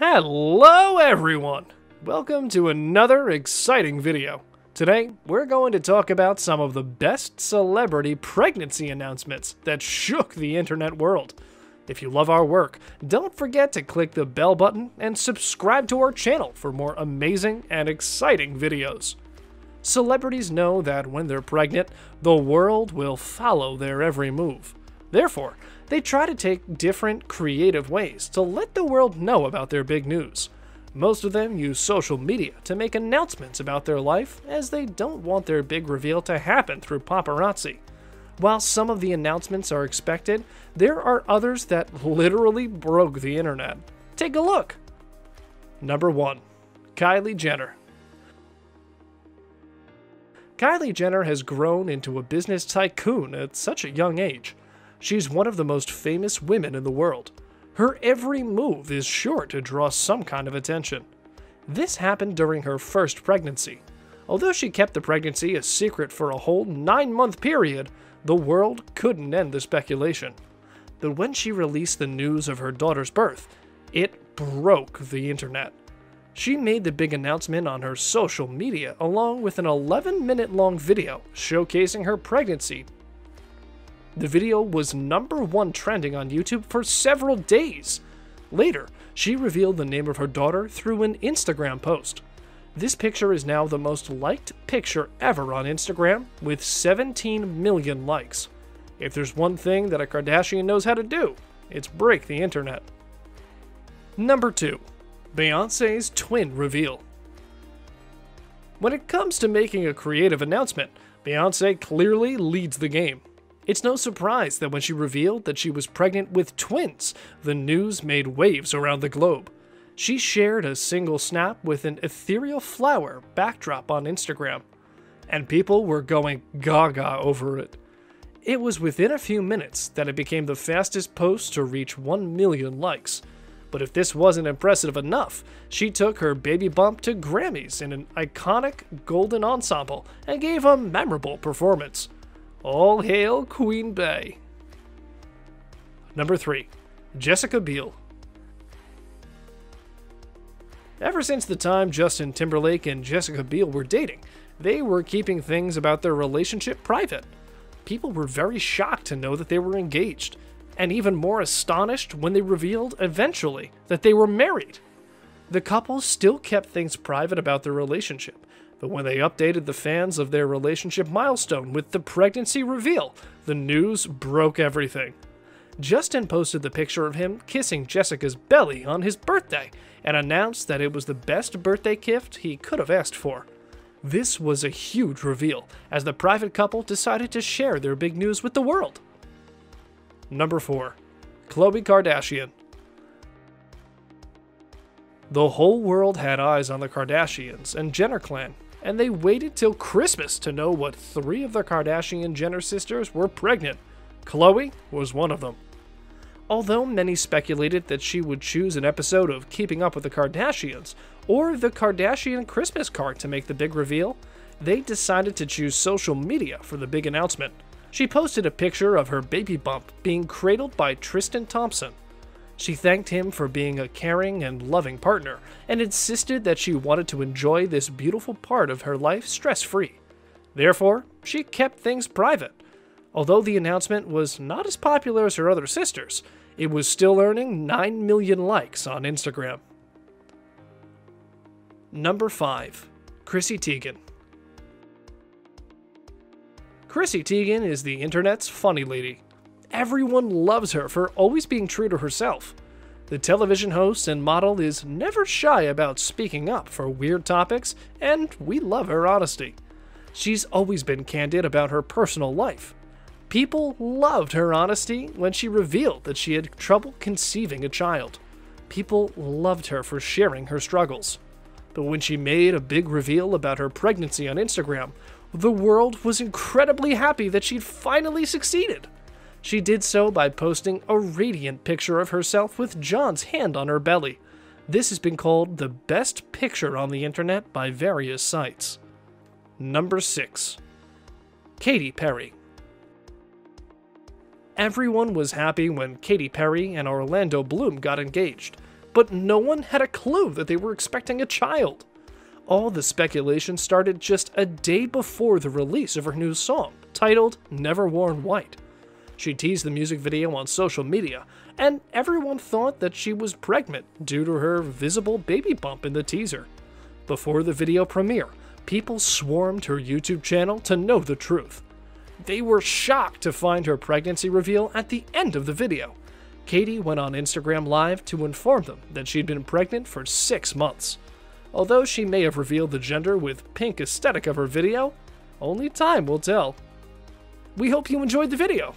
Hello everyone! Welcome to another exciting video. Today, we're going to talk about some of the best celebrity pregnancy announcements that shook the internet world. If you love our work, don't forget to click the bell button and subscribe to our channel for more amazing and exciting videos. Celebrities know that when they're pregnant, the world will follow their every move. Therefore, they try to take different creative ways to let the world know about their big news. Most of them use social media to make announcements about their life as they don't want their big reveal to happen through paparazzi. While some of the announcements are expected, there are others that literally broke the internet. Take a look. Number 1. Kylie Jenner. Kylie Jenner has grown into a business tycoon at such a young age. She's one of the most famous women in the world. Her every move is sure to draw some kind of attention. This happened during her first pregnancy. Although she kept the pregnancy a secret for a whole nine month period, the world couldn't end the speculation. But when she released the news of her daughter's birth, it broke the internet. She made the big announcement on her social media along with an 11 minute long video showcasing her pregnancy the video was number one trending on YouTube for several days. Later, she revealed the name of her daughter through an Instagram post. This picture is now the most liked picture ever on Instagram with 17 million likes. If there's one thing that a Kardashian knows how to do, it's break the internet. Number 2. Beyonce's twin reveal. When it comes to making a creative announcement, Beyonce clearly leads the game. It's no surprise that when she revealed that she was pregnant with twins, the news made waves around the globe. She shared a single snap with an ethereal flower backdrop on Instagram, and people were going gaga over it. It was within a few minutes that it became the fastest post to reach 1 million likes. But if this wasn't impressive enough, she took her baby bump to Grammys in an iconic golden ensemble and gave a memorable performance. All hail Queen Bey. Number 3. Jessica Biel. Ever since the time Justin Timberlake and Jessica Biel were dating, they were keeping things about their relationship private. People were very shocked to know that they were engaged, and even more astonished when they revealed eventually that they were married. The couple still kept things private about their relationship, but when they updated the fans of their relationship milestone with the pregnancy reveal, the news broke everything. Justin posted the picture of him kissing Jessica's belly on his birthday and announced that it was the best birthday gift he could have asked for. This was a huge reveal, as the private couple decided to share their big news with the world. Number 4. Khloe Kardashian. The whole world had eyes on the Kardashians and Jenner clan and they waited till Christmas to know what three of the Kardashian Jenner sisters were pregnant. Khloe was one of them. Although many speculated that she would choose an episode of Keeping Up with the Kardashians or the Kardashian Christmas card to make the big reveal, they decided to choose social media for the big announcement. She posted a picture of her baby bump being cradled by Tristan Thompson, she thanked him for being a caring and loving partner and insisted that she wanted to enjoy this beautiful part of her life stress free. Therefore, she kept things private. Although the announcement was not as popular as her other sisters, it was still earning 9 million likes on Instagram. Number 5. Chrissy Teigen. Chrissy Teigen is the internet's funny lady. Everyone loves her for always being true to herself. The television host and model is never shy about speaking up for weird topics, and we love her honesty. She's always been candid about her personal life. People loved her honesty when she revealed that she had trouble conceiving a child. People loved her for sharing her struggles. But when she made a big reveal about her pregnancy on Instagram, the world was incredibly happy that she'd finally succeeded. She did so by posting a radiant picture of herself with John's hand on her belly. This has been called the best picture on the internet by various sites. Number 6. Katy Perry. Everyone was happy when Katy Perry and Orlando Bloom got engaged, but no one had a clue that they were expecting a child. All the speculation started just a day before the release of her new song, titled Never Worn White. She teased the music video on social media, and everyone thought that she was pregnant due to her visible baby bump in the teaser. Before the video premiere, people swarmed her YouTube channel to know the truth. They were shocked to find her pregnancy reveal at the end of the video. Katy went on Instagram Live to inform them that she'd been pregnant for six months. Although she may have revealed the gender with pink aesthetic of her video, only time will tell. We hope you enjoyed the video.